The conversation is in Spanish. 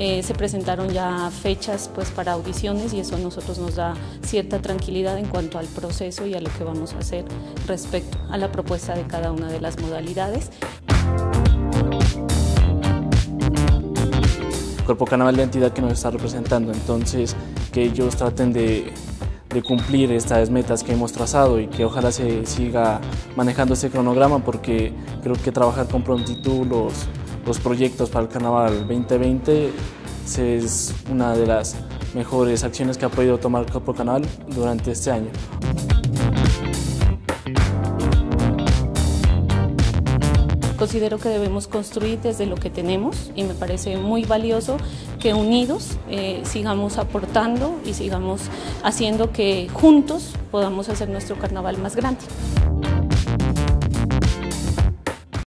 Eh, se presentaron ya fechas pues, para audiciones y eso a nosotros nos da cierta tranquilidad en cuanto al proceso y a lo que vamos a hacer respecto a la propuesta de cada una de las modalidades. Cuerpo Carnaval de entidad que nos está representando, entonces que ellos traten de, de cumplir estas metas que hemos trazado y que ojalá se siga manejando ese cronograma porque creo que trabajar con prontitud los, los proyectos para el Carnaval 2020 es una de las mejores acciones que ha podido tomar el Cuerpo Carnaval durante este año. Considero que debemos construir desde lo que tenemos y me parece muy valioso que unidos eh, sigamos aportando y sigamos haciendo que juntos podamos hacer nuestro carnaval más grande.